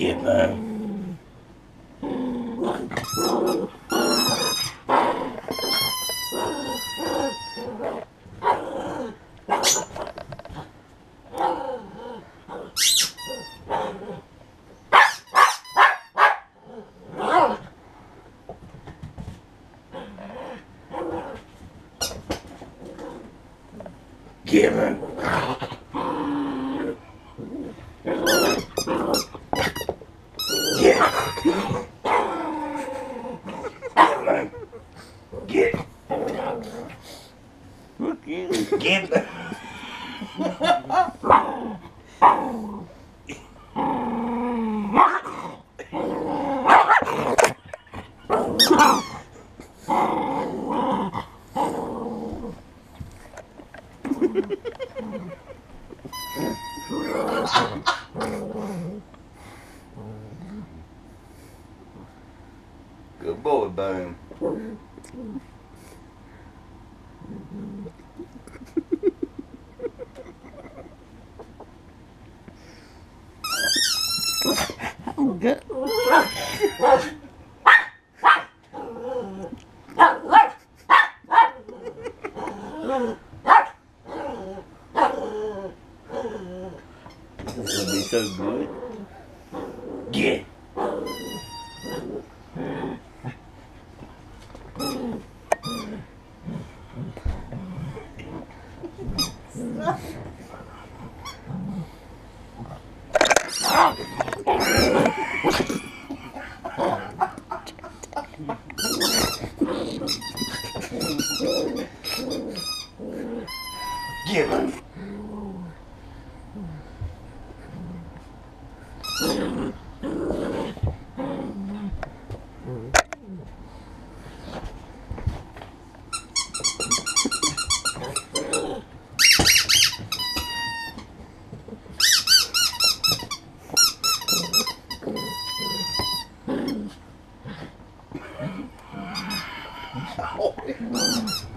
Get man. Get man. Get. Get man. Get. Look Get. Good boy, Boom. droga. Essa bicha é doida. Yeah. Stop. Give 行くぞ。